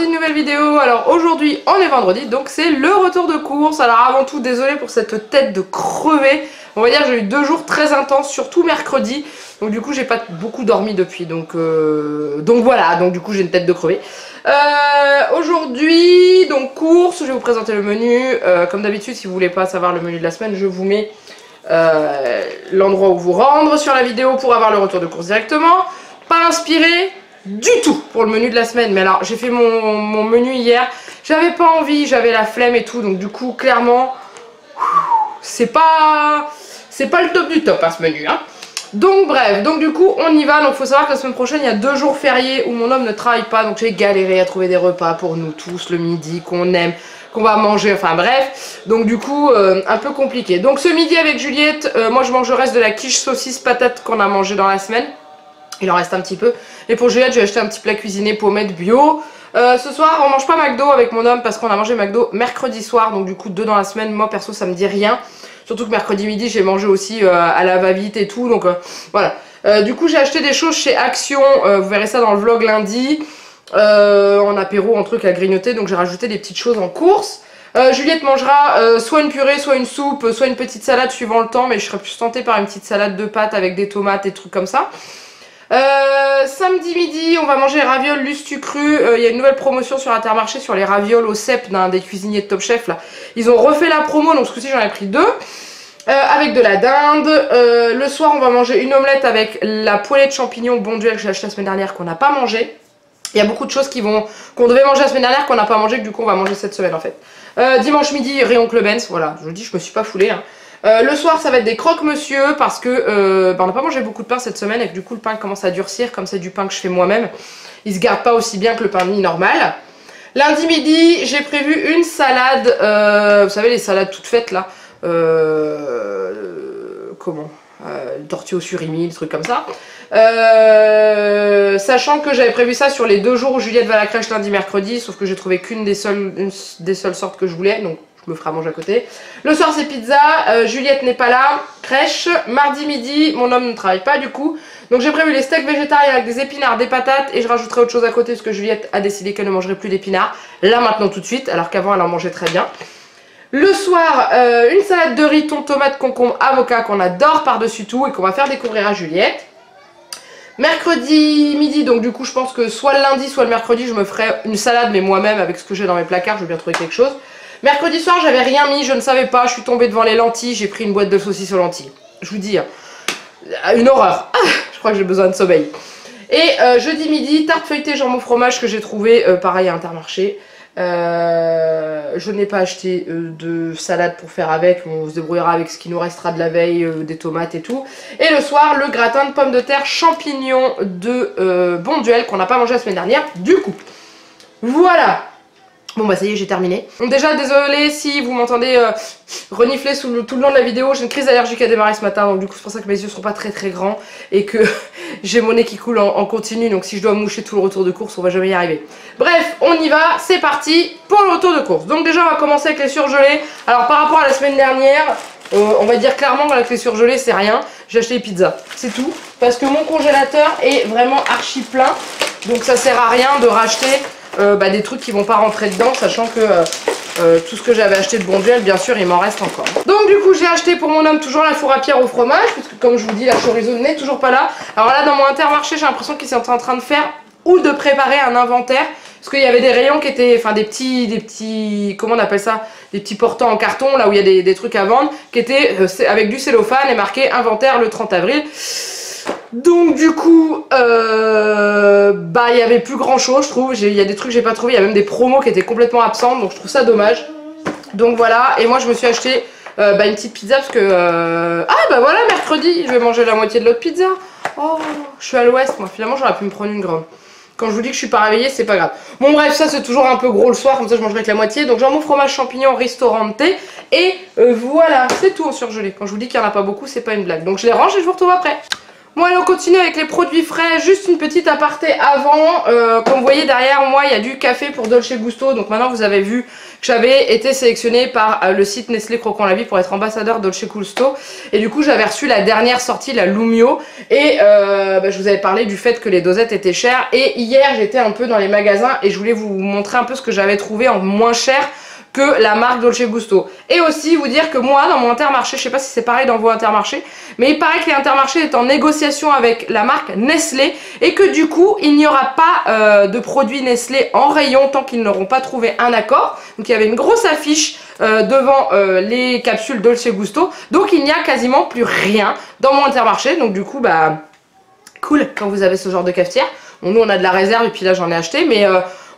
une nouvelle vidéo. Alors aujourd'hui on est vendredi donc c'est le retour de course. Alors avant tout désolé pour cette tête de crevé. On va dire j'ai eu deux jours très intenses, surtout mercredi. Donc du coup j'ai pas beaucoup dormi depuis. Donc, euh, donc voilà, donc du coup j'ai une tête de crevé. Euh, aujourd'hui donc course, je vais vous présenter le menu. Euh, comme d'habitude si vous voulez pas savoir le menu de la semaine je vous mets l'endroit où vous rendre sur la vidéo pour avoir le retour de course directement. Pas inspiré, du tout pour le menu de la semaine. Mais alors, j'ai fait mon, menu hier. J'avais pas envie, j'avais la flemme et tout. Donc du coup, clairement, c'est pas c'est pas le top du top, à hein, ce menu. Hein. Donc bref, donc du coup, on y va. Donc faut savoir que la semaine prochaine, il y a deux jours fériés où mon homme ne travaille pas. Donc j'ai galéré à trouver des repas pour nous tous le midi qu'on aime qu'on va manger, enfin bref. Donc du coup, euh, un peu compliqué. Donc ce midi avec Juliette, euh, moi je mange le reste de la quiche saucisse patate qu'on a mangé dans la semaine. Il en reste un petit peu. Et pour Juliette, j'ai acheté un petit plat cuisiné pommette bio. Euh, ce soir, on mange pas McDo avec mon homme parce qu'on a mangé McDo mercredi soir. Donc du coup, deux dans la semaine. Moi, perso, ça me dit rien. Surtout que mercredi midi, j'ai mangé aussi euh, à la va-vite et tout. Donc euh, voilà. du coup, j'ai acheté des choses chez Action. vous verrez ça dans le vlog lundi. en apéro, en truc à grignoter. Donc j'ai rajouté des petites choses en course. Juliette mangera soit une purée, soit une soupe, soit une petite salade suivant le temps. Mais je serais plus tentée par une petite salade de pâtes avec des tomates et trucs comme ça. Euh, samedi midi, on va manger ravioles Lustu cru. Euh, il y a une nouvelle promotion sur Intermarché sur les ravioles au cep d'un des cuisiniers de Top Chef. là. Ils ont refait la promo, donc ce coup-ci j'en ai pris deux. Euh, avec de la dinde. le soir, on va manger une omelette avec la poêlée de champignons Bon Duel que j'ai acheté la semaine dernière qu'on n'a pas mangé. Il y a beaucoup de choses qu'on devait manger la semaine dernière qu'on n'a pas mangé que du coup on va manger cette semaine en fait. dimanche midi, Rayon Clubens, voilà, je vous dis, je me suis pas foulée. Hein. Euh, le soir, ça va être des croque-monsieur parce que euh, bah, on n'a pas mangé beaucoup de pain cette semaine et que du coup, le pain commence à durcir comme c'est du pain que je fais moi-même. Il se garde pas aussi bien que le pain de mie normal. Lundi midi, j'ai prévu une salade, euh, vous savez les salades toutes faites là, comment? Tortue au surimi, des trucs comme ça. sachant que j'avais prévu ça sur les deux jours où Juliette va à la crèche lundi mercredi, sauf que j'ai trouvé qu'une des seules, des seules sortes que je voulais, donc me fera manger à côté. Le soir c'est pizza, euh, Juliette n'est pas là, crèche. Mardi midi, mon homme ne travaille pas du coup. Donc j'ai prévu les steaks végétariens avec des épinards, des patates et je rajouterai autre chose à côté parce que Juliette a décidé qu'elle ne mangerait plus d'épinards. Là maintenant tout de suite, alors qu'avant elle en mangeait très bien. Le soir, euh, une salade de riz, thon, tomate, concombre, avocat qu'on adore par-dessus tout et qu'on va faire découvrir à Juliette. Mercredi midi, donc du coup je pense que soit le lundi, soit le mercredi, je me ferai une salade mais moi-même avec ce que j'ai dans mes placards, je vais bien trouver quelque chose. Mercredi soir, j'avais rien mis, je ne savais pas, je suis tombée devant les lentilles, j'ai pris une boîte de saucisses aux lentilles. Je vous dis, hein, une horreur. Ah, je crois que j'ai besoin de sommeil. Et euh, jeudi midi, tarte feuilletée jambon fromage que j'ai trouvé euh, pareil à Intermarché. Euh, je n'ai pas acheté de salade pour faire avec, on se débrouillera avec ce qui nous restera de la veille, des tomates et tout. Et le soir, le gratin de pommes de terre champignons de Bon Duel qu'on n'a pas mangé la semaine dernière, du coup. Voilà, Bon bah ça y est j'ai terminé. Donc déjà désolé si vous m'entendez euh, renifler sous tout le long de la vidéo, j'ai une crise allergique à démarrer ce matin donc du coup c'est pour ça que mes yeux sont pas très très grands et que j'ai mon nez qui coule en, continu donc si je dois moucher tout le retour de course on va jamais y arriver. Bref on y va, c'est parti pour le retour de course. Donc déjà on va commencer avec les surgelés. Alors par rapport à la semaine dernière, euh, on va dire clairement qu'avec les surgelés c'est rien. J'ai acheté les pizzas, c'est tout. Parce que mon congélateur est vraiment archi plein donc ça sert à rien de racheter euh, bah, des trucs qui vont pas rentrer dedans, sachant que euh, euh, tout ce que j'avais acheté de bon duel, bien sûr, il m'en reste encore. Donc du coup, j'ai acheté pour mon homme toujours la four à pierre au fromage, parce que comme je vous dis, la chorizo n'est toujours pas là. Alors là, dans mon intermarché, j'ai l'impression qu'ils sont en train de faire ou de préparer un inventaire parce qu'il y avait des rayons qui étaient, enfin des petits, des petits, comment on appelle ça Des petits portants en carton, là où il y a des, des trucs à vendre, qui étaient avec du cellophane et marqué inventaire le 30 avril. Donc du coup, euh, bah il y avait plus grand chose je trouve, il y a des trucs que j'ai pas trouvé, il y a même des promos qui étaient complètement absentes donc je trouve ça dommage. Donc voilà, et moi je me suis acheté euh, bah, une petite pizza parce que... Euh, ah bah voilà, mercredi, je vais manger la moitié de l'autre pizza. Oh, je suis à l'ouest, moi finalement j'aurais pu me prendre une grande. Quand je vous dis que je suis pas réveillée, c'est pas grave. Bon bref, ça c'est toujours un peu gros le soir, comme ça je mangerai avec la moitié. Donc mon fromage champignon restaurante et voilà, c'est tout en surgelé. Quand je vous dis qu'il n'y en a pas beaucoup, c'est pas une blague. Donc je les range et je vous retrouve après. Bon allez on continue avec les produits frais, juste une petite aparté avant, euh, comme vous voyez derrière moi. Il y a du café pour Dolce Gusto, donc maintenant vous avez vu que j'avais été sélectionnée par euh, le site Nestlé Croquant la vie pour être ambassadeur Dolce Gusto. Et du coup j'avais reçu la dernière sortie, la Lumio. Et euh, bah, je vous avais parlé du fait que les dosettes étaient chères. Et hier j'étais un peu dans les magasins et je voulais vous montrer un peu ce que j'avais trouvé en moins cher que la marque Dolce Gusto. Et aussi vous dire que moi, dans mon intermarché, je sais pas si c'est pareil dans vos intermarchés, mais il paraît que l'intermarché est en négociation avec la marque Nestlé et que du coup, il n'y aura pas euh, de produits Nestlé en rayon tant qu'ils n'auront pas trouvé un accord. Donc il y avait une grosse affiche euh, devant euh, les capsules Dolce Gusto. Donc il n'y a quasiment plus rien dans mon intermarché. Donc du coup, bah cool quand vous avez ce genre de cafetière. Bon, nous on a de la réserve et puis là j'en ai acheté, mais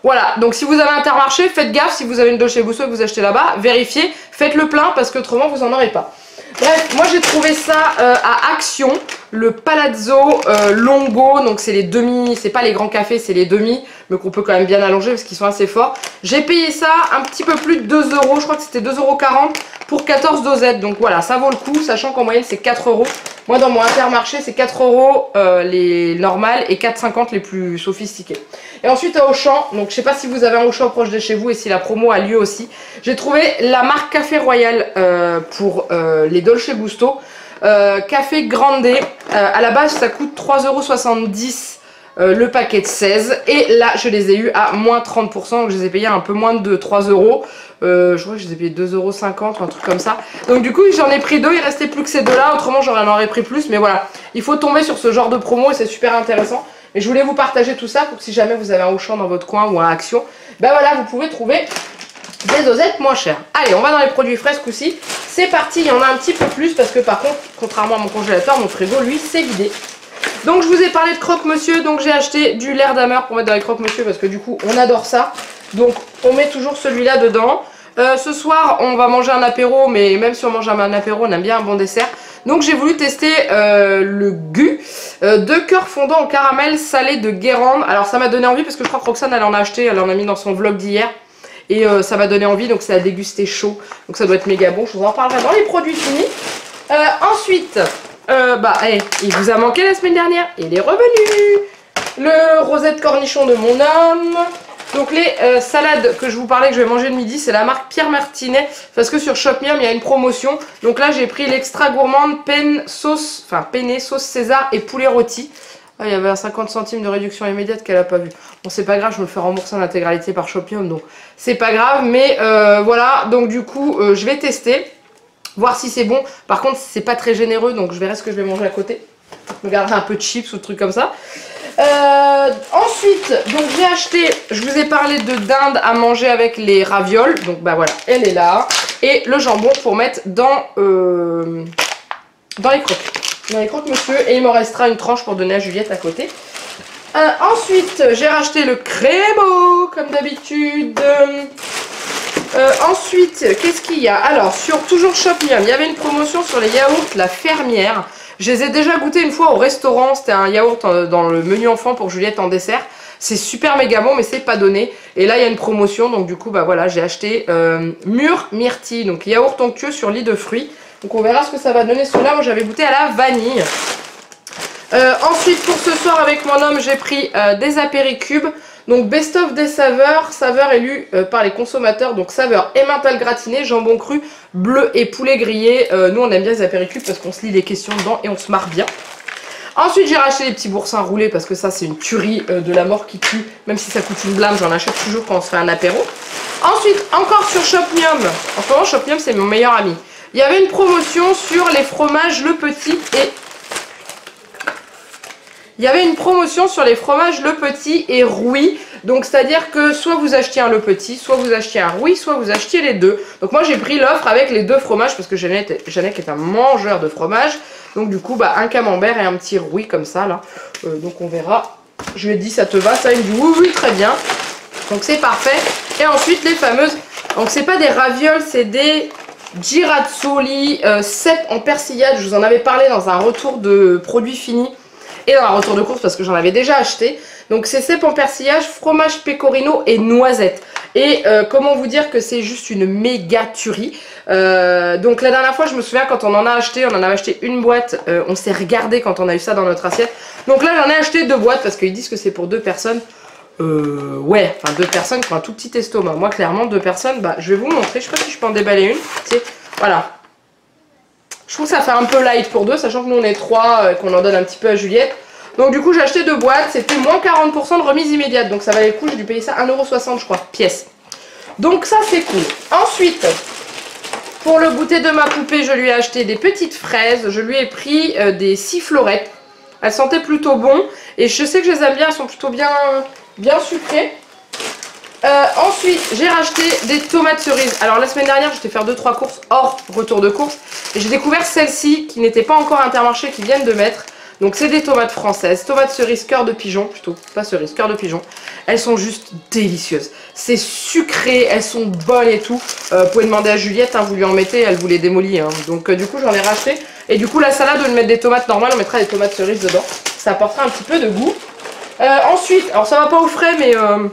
voilà, donc si vous avez Intermarché, faites gaffe, si vous avez une Dolce Gusto que vous achetez là-bas, vérifiez, faites le plein parce qu'autrement vous en aurez pas. Bref, moi j'ai trouvé ça euh, à Action, le Palazzo euh, Longo, donc c'est les demi, c'est pas les grands cafés, c'est les demi, mais qu'on peut quand même bien allonger parce qu'ils sont assez forts. J'ai payé ça un petit peu plus de 2 euros, je crois que c'était 2,40 euros pour 14 dosettes, donc voilà, ça vaut le coup, sachant qu'en moyenne c'est 4 euros. Moi dans mon intermarché c'est 4 euros euh, les normales et 4,50 les plus sophistiqués. Et ensuite à Auchan, donc je sais pas si vous avez un Auchan proche de chez vous et si la promo a lieu aussi. J'ai trouvé la marque Café Royal pour les Dolce Gusto. Euh, café Grande, à la base ça coûte 3,70€ le paquet de 16 et là je les ai eu à moins 30% donc je les ai payés un peu moins de 3 euros. Je crois que je les ai payés 2,50€ un truc comme ça. Donc du coup j'en ai pris deux il restait plus que ces deux là autrement j'en aurais pris plus mais voilà. Il faut tomber sur ce genre de promo et c'est super intéressant. Et je voulais vous partager tout ça pour que si jamais vous avez un Auchan dans votre coin ou un Action, ben voilà, vous pouvez trouver des dosettes moins chères. Allez, on va dans les produits frais ce coup-ci. C'est parti, il y en a un petit peu plus parce que par contre, contrairement à mon congélateur, mon frigo, lui, c'est vidé. Donc je vous ai parlé de croque-monsieur, donc j'ai acheté du lair d'amer pour mettre dans les croque-monsieur parce que du coup, on adore ça. Donc on met toujours celui-là dedans. Euh, ce soir, on va manger un apéro, mais même si on mange un apéro, on aime bien un bon dessert. Donc j'ai voulu tester euh, le Gu, euh, deux cœurs fondants au caramel salé de Guérande. Alors ça m'a donné envie parce que je crois que Roxane elle en a acheté, elle en a mis dans son vlog d'hier. Et euh, ça m'a donné envie, donc c'est à déguster chaud. Donc ça doit être méga bon, je vous en parlerai dans les produits finis. ensuite, bah eh, il vous a manqué la semaine dernière, il est revenu Le rosette cornichon de mon homme, donc les euh, salades que je vous parlais que je vais manger le midi, c'est la marque Pierre Martinet. Parce que sur Shopmium, il y a une promotion. Donc là, j'ai pris l'extra gourmande peine sauce, enfin penne sauce César et poulet rôti. Ah, il y avait un 50 centimes de réduction immédiate qu'elle a pas vu. Bon, c'est pas grave, je me fais rembourser en intégralité par Shopmium, donc c'est pas grave. Mais euh, voilà, donc du coup, euh, je vais tester, voir si c'est bon. Par contre, c'est pas très généreux, donc je verrai ce que je vais manger à côté. Je me garderai un peu de chips ou de trucs comme ça. Euh, ensuite, donc j'ai acheté, je vous ai parlé de dinde à manger avec les ravioles. Donc bah voilà, elle est là. Et le jambon pour mettre dans, dans les croques. Les croques, monsieur. Et il me restera une tranche pour donner à Juliette à côté. Euh, ensuite, j'ai racheté le crémeau, comme d'habitude. ensuite, qu'est-ce qu'il y a? Alors, sur toujours Shopmium, il y avait une promotion sur les yaourts La Fermière. Je les ai déjà goûtés une fois au restaurant, c'était un yaourt euh, dans le menu enfant pour Juliette en dessert. C'est super méga bon mais c'est pas donné. Et là il y a une promotion donc du coup bah voilà j'ai acheté euh, Mûr Myrtille, donc yaourt onctueux sur lit de fruits. Donc on verra ce que ça va donner celui-là. Moi j'avais goûté à la vanille. Euh, ensuite pour ce soir avec mon homme j'ai pris euh, des apéricubes. Donc best of des saveurs, saveurs élues euh, par les consommateurs, donc saveurs emmental gratiné, jambon cru, bleu et poulet grillé. Nous on aime bien les apéricubes parce qu'on se lit les questions dedans et on se marre bien. Ensuite j'ai racheté les petits boursins roulés parce que ça c'est une tuerie de la mort qui tue. Même si ça coûte une blâme, j'en achète toujours quand on se fait un apéro. Ensuite encore sur Shopmium, en ce moment Shopmium c'est mon meilleur ami. Il y avait une promotion sur les fromages Le Petit et il y avait une promotion sur les fromages Le Petit et Rouy. Donc c'est-à-dire que soit vous achetiez un Le Petit, soit vous achetiez un Rouy, soit vous achetiez les deux. Donc moi j'ai pris l'offre avec les deux fromages parce que Jeannette, est un mangeur de fromage. Donc du coup bah, un camembert et un petit Rouy comme ça là. Euh, donc on verra. Je lui ai dit ça te va, ça? Me dit oui oui très bien. Donc c'est parfait. Et ensuite les fameuses, donc c'est pas des ravioles, c'est des girazzoli euh, en persillade. Je vous en avais parlé dans un retour de produits finis et dans la retour de course parce que j'en avais déjà acheté. Donc c'est cèpes en persillage, fromage pecorino et noisette. Et euh, comment vous dire que c'est juste une méga tuerie? Euh, donc la dernière fois, je me souviens quand on en a acheté, on en avait acheté une boîte, euh, on s'est regardé quand on a eu ça dans notre assiette. Donc là, j'en ai acheté deux boîtes parce qu'ils disent que c'est pour deux personnes. Euh, ouais, enfin deux personnes qui ont un tout petit estomac. Moi, clairement, deux personnes, bah, je vais vous montrer. Je sais pas si je peux en déballer une. Voilà. Je trouve que ça fait un peu light pour deux, sachant que nous on est trois, euh, qu'on en donne un petit peu à Juliette. Donc du coup, j'ai acheté deux boîtes. C'était moins 40% de remise immédiate. Donc ça valait le coup. J'ai dû payer ça 1,60€ je crois, pièce. Donc ça, c'est cool. Ensuite, pour le goûter de ma poupée, je lui ai acheté des petites fraises. Je lui ai pris euh, des sifflorettes. Elles sentaient plutôt bon. Et je sais que je les aime bien. Elles sont plutôt bien, bien sucrées. Euh, ensuite, j'ai racheté des tomates cerises. Alors la semaine dernière, j'étais faire 2-3 courses hors retour de course. Et j'ai découvert celles-ci qui n'étaient pas encore intermarché, qui viennent de mettre. Donc c'est des tomates françaises, tomates cerises cœur de pigeon, plutôt, pas cerises, cœur de pigeon. Elles sont juste délicieuses. C'est sucré, elles sont bonnes et tout. Euh, vous pouvez demander à Juliette, hein, vous lui en mettez, elle vous les démolit. Hein. Donc euh, du coup j'en ai racheté. Et du coup la salade, au lieu de mettre des tomates normales, on mettra des tomates cerises dedans. Ça apportera un petit peu de goût. Euh, ensuite, alors ça va pas au frais, mais euh,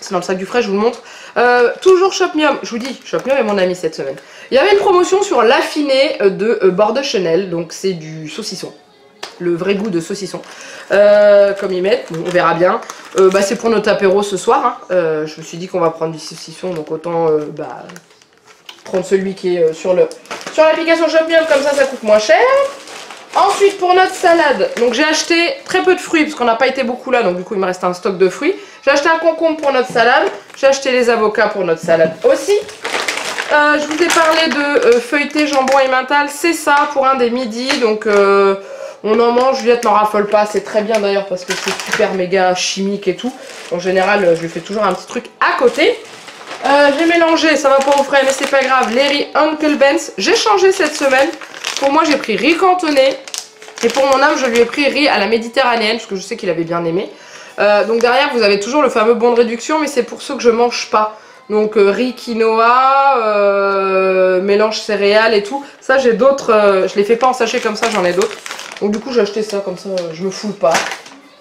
c'est dans le sac du frais, je vous le montre. Euh, toujours Shopmium, je vous dis, Shopmium est mon ami cette semaine. Il y avait une promotion sur l'affiné de Bordeaux Chanel, donc c'est du saucisson. Le vrai goût de saucisson. Euh, comme ils mettent, on verra bien. Bah, c'est pour notre apéro ce soir. hein. Je me suis dit qu'on va prendre du saucisson, donc autant bah, prendre celui qui est sur le sur l'application Shopmium, comme ça ça coûte moins cher. Ensuite pour notre salade, donc j'ai acheté très peu de fruits parce qu'on n'a pas été beaucoup là, donc du coup il me reste un stock de fruits. J'ai acheté un concombre pour notre salade, j'ai acheté les avocats pour notre salade aussi. Euh, je vous ai parlé de euh, feuilleté jambon emmental, c'est ça pour un des midis, donc euh, on en mange, Juliette n'en raffole pas, c'est très bien d'ailleurs parce que c'est super méga chimique et tout. En général, euh, je lui fais toujours un petit truc à côté. J'ai mélangé, ça va pas au frais mais c'est pas grave, les riz Uncle Ben's. J'ai changé cette semaine. Pour moi j'ai pris riz cantonné. Et pour mon âme je lui ai pris riz à la méditerranéenne parce que je sais qu'il avait bien aimé. Euh, donc derrière vous avez toujours le fameux bon de réduction mais c'est pour ceux que je mange pas. Donc euh, riz quinoa, euh, mélange céréales et tout. Ça j'ai d'autres, je les fais pas en sachet comme ça, j'en ai d'autres. Donc du coup j'ai acheté ça comme ça, je me foule pas.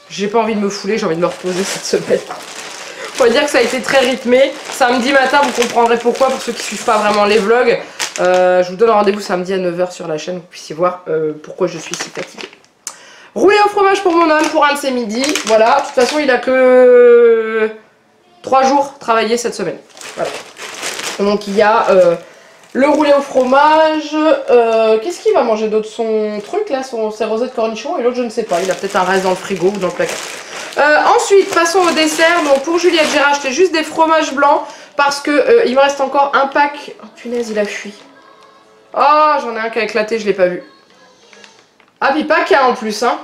J'ai pas envie de me fouler, j'ai envie de me reposer cette semaine. Va dire que ça a été très rythmé. Samedi matin, vous comprendrez pourquoi pour ceux qui suivent pas vraiment les vlogs. Euh, je vous donne rendez-vous samedi à 9h sur la chaîne, vous puissiez voir euh, pourquoi je suis si fatiguée. Roulé au fromage pour mon homme pour un de ses midis. Voilà, de toute façon, il a que 3 jours travaillé cette semaine. Voilà. Donc il y a euh, le roulé au fromage. Qu'est-ce qu'il va manger d'autre? Son truc là, son, ses rosettes cornichons. Et l'autre, je ne sais pas. Il a peut-être un reste dans le frigo ou dans le placard. Ensuite, passons au dessert. Donc pour Juliette, j'ai racheté juste des fromages blancs parce que euh, il me reste encore un pack. Oh punaise, il a fui. Oh, j'en ai un qui a éclaté, je l'ai pas vu. Ah, puis pas qu'un en plus, hein.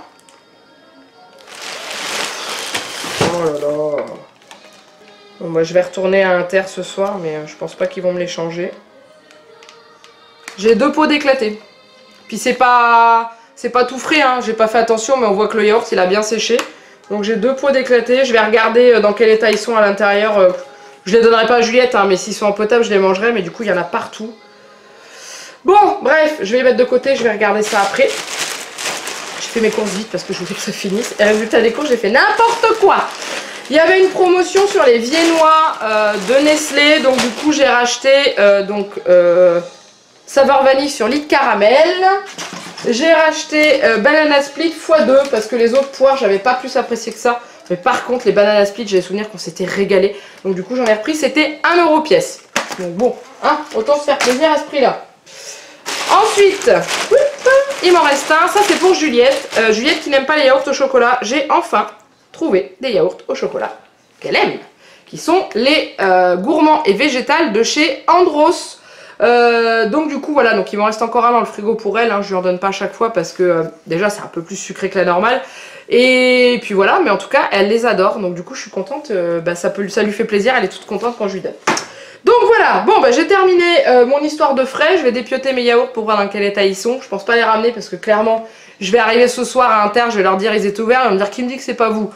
Oh là là. Bon, moi, je vais retourner à Inter ce soir, mais euh, je pense pas qu'ils vont me les changer. J'ai deux pots d'éclatés. Puis c'est pas c'est pas tout frais, hein. j'ai pas fait attention, mais on voit que le yaourt il a bien séché. Donc j'ai deux pots d'éclatés. Je vais regarder euh, dans quel état ils sont à l'intérieur. euh, Je les donnerai pas à Juliette, hein, mais s'ils sont en potable, je les mangerai. Mais du coup, il y en a partout. Bon, bref, je vais les mettre de côté. Je vais regarder ça après. J'ai fait mes courses vite parce que je voulais que ça finisse. Et résultat des courses, j'ai fait n'importe quoi. Il y avait une promotion sur les viennois euh, de Nestlé. Donc du coup, j'ai racheté euh, donc euh, vanille sur lit de caramel. J'ai racheté euh, banana split x2 parce que les autres poires, j'avais pas plus apprécié que ça. Mais par contre, les banana split, j'ai souvenir qu'on s'était régalé. Donc du coup, j'en ai repris. C'était 1 euro pièce. Donc bon, hein, autant se faire plaisir à ce prix-là. Ensuite, il m'en reste un. Ça, c'est pour Juliette. Euh, Juliette qui n'aime pas les yaourts au chocolat. J'ai enfin trouvé des yaourts au chocolat qu'elle aime. Qui sont les euh, gourmands et végétales de chez Andros. Euh, donc du coup voilà, donc il m'en reste encore un dans le frigo pour elle, hein, je lui en donne pas à chaque fois parce que déjà c'est un peu plus sucré que la normale. Et puis voilà, mais en tout cas elle les adore, donc du coup je suis contente, bah, ça lui fait plaisir, elle est toute contente quand je lui donne. Donc voilà, bon bah j'ai terminé euh, mon histoire de frais, je vais dépioter mes yaourts pour voir dans quel état ils sont. Je pense pas les ramener parce que clairement je vais arriver ce soir à Inter, je vais leur dire ils étaient ouverts, ils vont me dire qui me dit que c'est pas vous?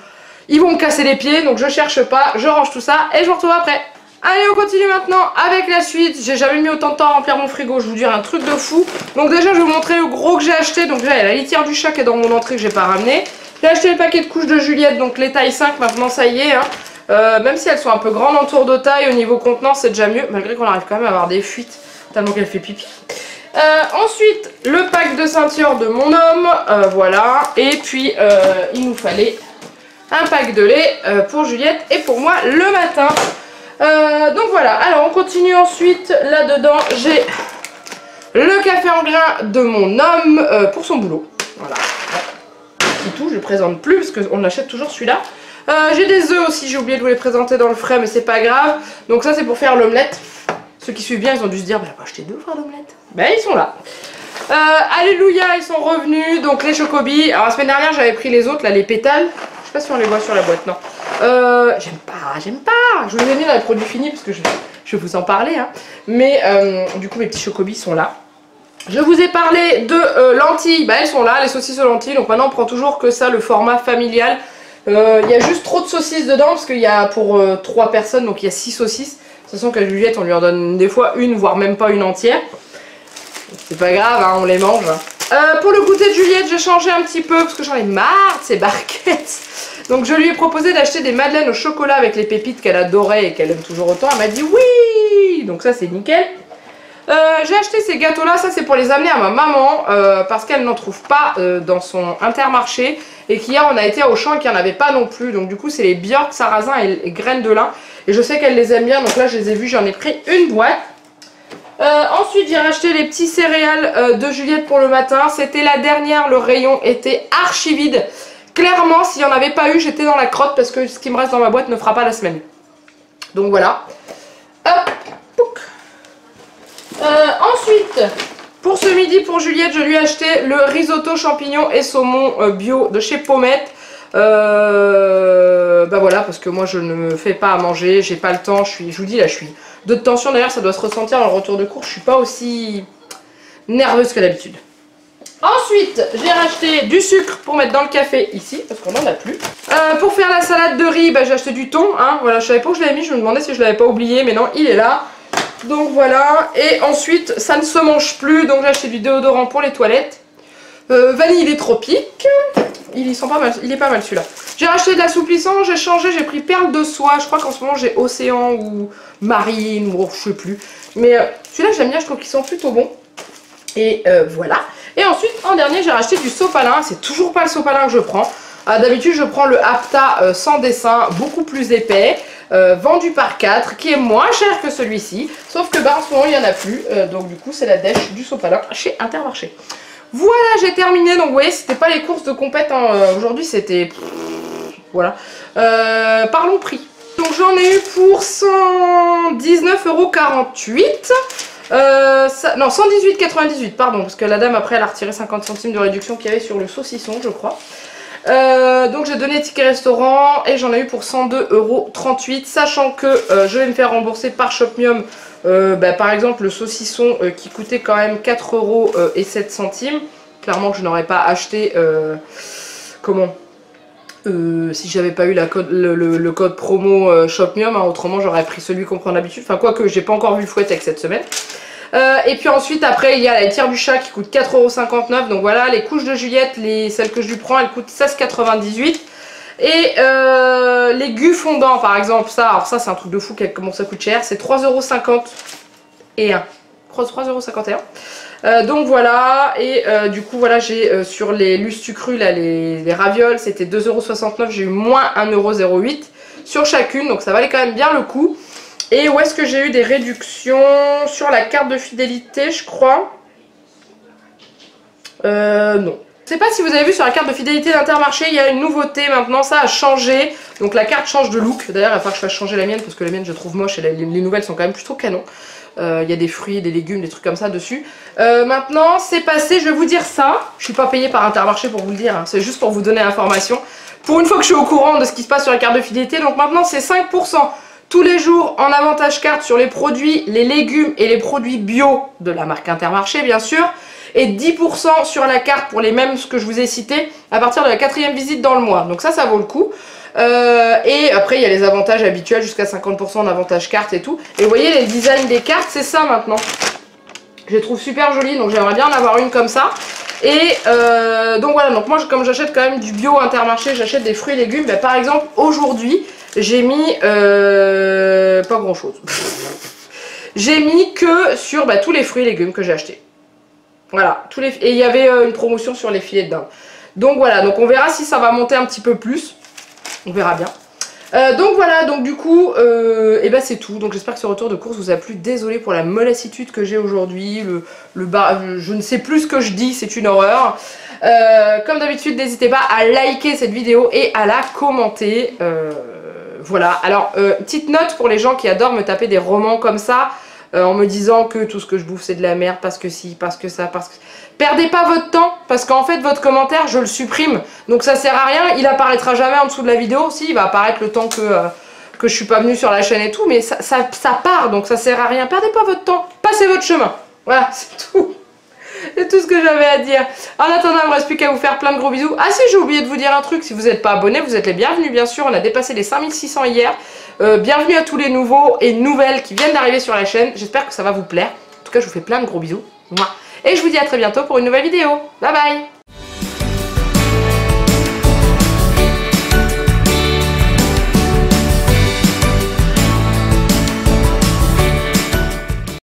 Ils vont me casser les pieds, donc je cherche pas, je range tout ça et je vous retrouve après. Allez, on continue maintenant avec la suite. J'ai jamais mis autant de temps à remplir mon frigo, je vous dis un truc de fou. Donc déjà, je vais vous montrer le gros que j'ai acheté. Donc déjà, il y a la litière du chat qui est dans mon entrée que j'ai pas ramené. J'ai acheté le paquet de couches de Juliette, donc les tailles 5, maintenant ça y est. hein. Euh, même si elles sont un peu grandes en tour de taille, au niveau contenant c'est déjà mieux, malgré qu'on arrive quand même à avoir des fuites tellement qu'elle fait pipi. Euh, ensuite, le pack de ceinture de mon homme, euh, voilà. Et puis, il nous fallait un pack de lait pour Juliette et pour moi le matin. donc voilà, alors on continue ensuite. Là-dedans, j'ai le café en grain de mon homme pour son boulot. Voilà. C'est tout, je ne présente plus parce qu'on achète toujours celui-là. Euh, j'ai des œufs aussi, j'ai oublié de vous les présenter dans le frais, mais c'est pas grave. Donc ça, c'est pour faire l'omelette. Ceux qui suivent bien, ils ont dû se dire, bah, pas acheter deux pour faire l'omelette. Ben, ils sont là. Euh, alléluia, ils sont revenus. Donc les chocobis. Alors la semaine dernière, j'avais pris les autres, là, les pétales. Je sais pas si on les voit sur la boîte, non. Euh, j'aime pas, j'aime pas. Je vous ai mis dans les produits finis parce que je, vais vous en parler. Hein. Mais du coup, mes petits chocobis sont là. Je vous ai parlé de lentilles, bah elles sont là, les saucisses aux lentilles. Donc maintenant on prend toujours que ça, le format familial. Euh, il y a juste trop de saucisses dedans parce qu'il y a pour 3 euh, personnes, donc il y a 6 saucisses. De toute façon, qu'à Juliette, on lui en donne des fois une, voire même pas une entière. C'est pas grave, hein, on les mange. Euh, pour le goûter de Juliette, j'ai changé un petit peu parce que j'en ai marre de ces barquettes. Donc je lui ai proposé d'acheter des madeleines au chocolat avec les pépites qu'elle adorait et qu'elle aime toujours autant. Elle m'a dit oui Donc ça c'est nickel. J'ai acheté ces gâteaux là, ça c'est pour les amener à ma maman parce qu'elle n'en trouve pas dans son intermarché et qu'hier on a été au champ et qu'il n'y en avait pas non plus. Donc du coup c'est les Björk, sarrasin et, graines de lin. Et je sais qu'elle les aime bien, donc là je les ai vus, j'en ai pris une boîte. Euh, ensuite j'ai racheté les petits céréales euh, de Juliette pour le matin. C'était la dernière, le rayon était archi vide. Clairement s'il n'y en avait pas eu j'étais dans la crotte parce que ce qui me reste dans ma boîte ne fera pas la semaine. Donc voilà. Euh, ensuite, pour ce midi, pour Juliette, je lui ai acheté le risotto champignons et saumon euh, bio de chez Pommette. Euh, bah voilà, parce que moi je ne me fais pas à manger, j'ai pas le temps, je suis, je vous dis là, je suis de tension d'ailleurs, ça doit se ressentir dans retour de cours, je suis pas aussi nerveuse que d'habitude. Ensuite, j'ai racheté du sucre pour mettre dans le café ici, parce qu'on n'en a plus. Pour faire la salade de riz, bah, j'ai acheté du thon, hein, voilà, je savais pas où je l'avais mis, je me demandais si je l'avais pas oublié, mais non, il est là. Donc voilà, et ensuite ça ne se mange plus, donc j'ai acheté du déodorant pour les toilettes. Euh, vanille est tropique, il, sont pas mal, il est pas mal celui-là. J'ai racheté de l'assouplissant, j'ai changé, j'ai pris perle de soie, je crois qu'en ce moment j'ai océan ou marine ou je sais plus. Mais euh, celui-là j'aime bien, je trouve qu'ils sont plutôt bons. Et euh, voilà. Et ensuite en dernier j'ai racheté du sopalin, c'est toujours pas le sopalin que je prends. D'habitude je prends le Apta sans dessin, beaucoup plus épais. Euh, vendu par 4 qui est moins cher que celui-ci. Sauf que bah, en ce moment il n'y en a plus. Euh, donc du coup c'est la dèche du sopalin chez Intermarché. Voilà j'ai terminé. Donc vous voyez c'était pas les courses de compète. Hein. Euh, aujourd'hui c'était... Voilà. parlons prix. Donc j'en ai eu pour 119,48€. Euh, non, 118,98 pardon, parce que la dame après elle a retiré 50 centimes de réduction qu'il y avait sur le saucisson, je crois. Euh, donc j'ai donné ticket restaurant et j'en ai eu pour 102,38€ sachant que euh, je vais me faire rembourser par Shopmium euh, bah, par exemple le saucisson qui coûtait quand même 4,07€. Clairement je n'aurais pas acheté comment si j'avais pas eu le, code promo Shopmium, hein, autrement j'aurais pris celui qu'on prend d'habitude. Enfin quoi que j'ai pas encore vu le fouet avec cette semaine. Euh, et puis ensuite après il y a la tire du chat qui coûte 4,59€ donc voilà les couches de Juliette, les, celles que je lui prends elles coûtent 16,98€ et euh, les gus fondants par exemple ça, alors ça c'est un truc de fou comment ça coûte cher, c'est 3,50€ et 1 3,51€ euh, donc voilà, et du coup voilà j'ai sur les lustres là, les, les ravioles, c'était 2,69€, j'ai eu moins 1,08€ sur chacune, donc ça valait quand même bien le coup. Et où est-ce que j'ai eu des réductions Sur la carte de fidélité, je crois. Euh, non. Je sais pas si vous avez vu sur la carte de fidélité d'Intermarché, il y a une nouveauté maintenant, ça a changé. Donc la carte change de look. D'ailleurs, il va falloir que je fasse changer la mienne parce que la mienne je trouve moche et les, nouvelles sont quand même plutôt canon. Euh, il y a des fruits, des légumes, des trucs comme ça dessus. Euh, maintenant, c'est passé, je vais vous dire ça. Je suis pas payée par Intermarché pour vous le dire, hein. c'est juste pour vous donner l'information. Pour une fois que je suis au courant de ce qui se passe sur la carte de fidélité, donc maintenant c'est 5% tous les jours en avantage carte sur les produits, les légumes et les produits bio de la marque Intermarché bien sûr. Et 10% sur la carte pour les mêmes que je vous ai cités à partir de la quatrième visite dans le mois. Donc ça, ça vaut le coup. Euh, et après, il y a les avantages habituels jusqu'à 50% en avantage carte et tout. Et vous voyez, les designs des cartes, c'est ça maintenant. Je les trouve super jolies, donc j'aimerais bien en avoir une comme ça. Et euh, donc voilà, donc moi comme j'achète quand même du bio intermarché, j'achète des fruits et légumes, ben, par exemple aujourd'hui j'ai mis euh, pas grand chose. j'ai mis que sur bah, tous les fruits et légumes que j'ai achetés. Voilà, et il y avait euh, une promotion sur les filets de dinde. Donc voilà, donc on verra si ça va monter un petit peu plus. On verra bien. Euh, donc voilà, donc du coup, et ben c'est tout. Donc j'espère que ce retour de course vous a plu. Désolée pour la mollassitude que j'ai aujourd'hui. Le, je ne sais plus ce que je dis, c'est une horreur. Comme d'habitude, n'hésitez pas à liker cette vidéo et à la commenter. Voilà. Alors, euh, petite note pour les gens qui adorent me taper des romans comme ça. Euh, en me disant que tout ce que je bouffe c'est de la merde parce que si, parce que ça, parce que... Perdez pas votre temps parce qu'en fait votre commentaire je le supprime donc ça sert à rien, il apparaîtra jamais en dessous de la vidéo, si il va apparaître le temps que, euh, que je suis pas venue sur la chaîne et tout mais ça, ça, ça part donc ça sert à rien, perdez pas votre temps, passez votre chemin, voilà c'est tout. C'est tout ce que j'avais à dire. En attendant, il me reste plus qu'à vous faire plein de gros bisous. Ah si, j'ai oublié de vous dire un truc. Si vous n'êtes pas abonné, vous êtes les bienvenus, bien sûr. On a dépassé les 5600 hier. Euh, bienvenue à tous les nouveaux et nouvelles qui viennent d'arriver sur la chaîne. J'espère que ça va vous plaire. En tout cas, je vous fais plein de gros bisous. Et je vous dis à très bientôt pour une nouvelle vidéo. Bye bye